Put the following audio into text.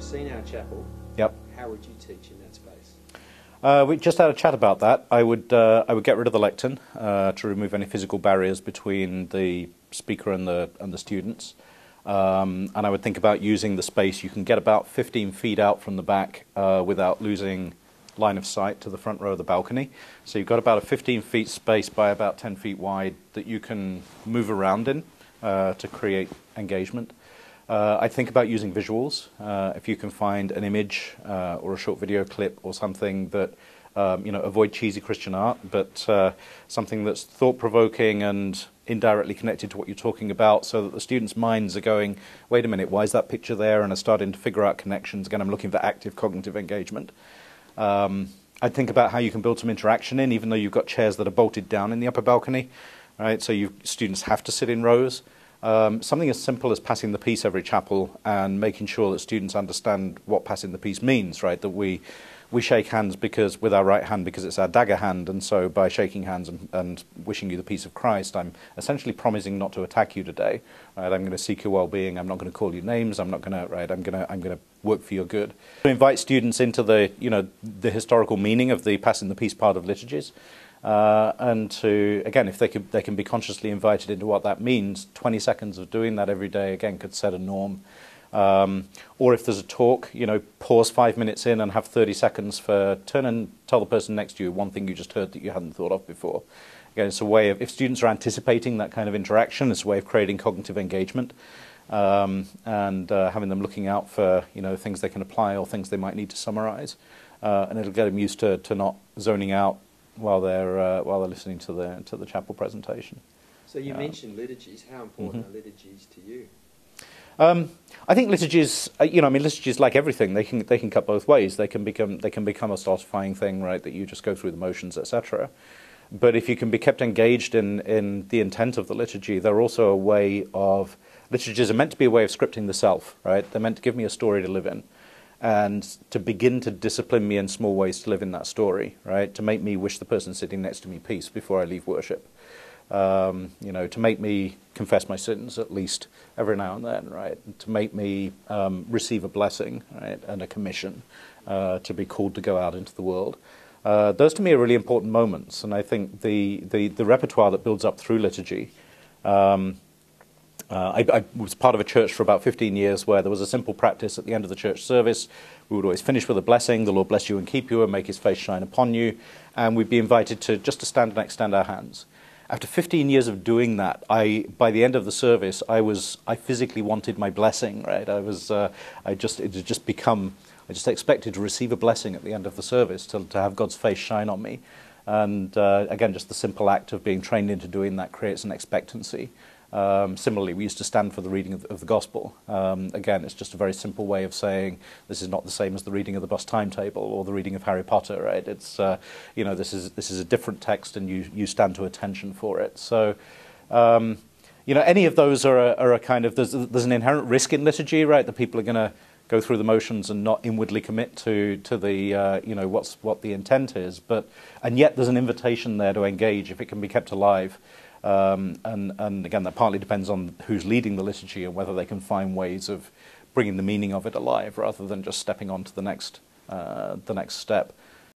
chapel, Yep. how would you teach in that space? Uh, we just had a chat about that. I would uh, I would get rid of the lectern uh, to remove any physical barriers between the speaker and the and the students, um, and I would think about using the space. You can get about 15 feet out from the back uh, without losing line of sight to the front row of the balcony. So you've got about a 15 feet space by about 10 feet wide that you can move around in uh, to create engagement. Uh, I think about using visuals. Uh, if you can find an image uh, or a short video clip or something that, um, you know, avoid cheesy Christian art, but uh, something that's thought-provoking and indirectly connected to what you're talking about so that the students' minds are going, wait a minute, why is that picture there? And are starting to figure out connections. Again, I'm looking for active cognitive engagement. Um, I'd think about how you can build some interaction in, even though you've got chairs that are bolted down in the upper balcony, right? So you students have to sit in rows. Um, something as simple as passing the peace every chapel and making sure that students understand what passing the peace means, right? That we we shake hands because with our right hand because it's our dagger hand, and so by shaking hands and, and wishing you the peace of Christ, I'm essentially promising not to attack you today. Right? I'm going to seek your well-being. I'm not going to call you names. I'm not going to right. I'm going to I'm going to work for your good. To invite students into the you know the historical meaning of the passing the peace part of liturgies. Uh, and to again, if they could, they can be consciously invited into what that means. Twenty seconds of doing that every day again could set a norm. Um, or if there's a talk, you know, pause five minutes in and have 30 seconds for turn and tell the person next to you one thing you just heard that you hadn't thought of before. Again, it's a way of if students are anticipating that kind of interaction, it's a way of creating cognitive engagement. Um, and uh, having them looking out for you know things they can apply or things they might need to summarize, uh, and it'll get them used to, to not zoning out while they're uh, while they're listening to the to the chapel presentation. So you Yeah. mentioned liturgies. How important Mhm. are liturgies to you? Um, I think liturgies, uh, you know, I mean, liturgies like everything, they can they can cut both ways. They can become they can become a stultifying thing, right? That you just go through the motions, etc. But if you can be kept engaged in in the intent of the liturgy, they're also a way of liturgies are meant to be a way of scripting the self, right? They're meant to give me a story to live in, and to begin to discipline me in small ways to live in that story, right? To make me wish the person sitting next to me peace before I leave worship um, you know, to make me confess my sins at least every now and then, right? To make me um, receive a blessing, right, and a commission uh, to be called to go out into the world. Uh, those to me are really important moments, and I think the, the, the repertoire that builds up through liturgy. Um, uh, I, I was part of a church for about 15 years where there was a simple practice at the end of the church service. We would always finish with a blessing, the Lord bless you and keep you and make his face shine upon you. And we'd be invited to just to stand and extend our hands. After 15 years of doing that, I, by the end of the service, I was, I physically wanted my blessing, right? I was, uh, I just, it had just become, I just expected to receive a blessing at the end of the service, to, to have God's face shine on me. And uh, again, just the simple act of being trained into doing that creates an expectancy. Um, similarly, we used to stand for the reading of, of the gospel. Um, again, it's just a very simple way of saying this is not the same as the reading of the bus timetable or the reading of Harry Potter, right? It's uh, you know this is this is a different text, and you you stand to attention for it. So. Um, you know, any of those are a, are a kind of there's, there's an inherent risk in liturgy, right? That people are going to go through the motions and not inwardly commit to to the uh, you know what's what the intent is. But and yet there's an invitation there to engage if it can be kept alive. Um, and, and again, that partly depends on who's leading the liturgy and whether they can find ways of bringing the meaning of it alive rather than just stepping on to the next, uh, the next step.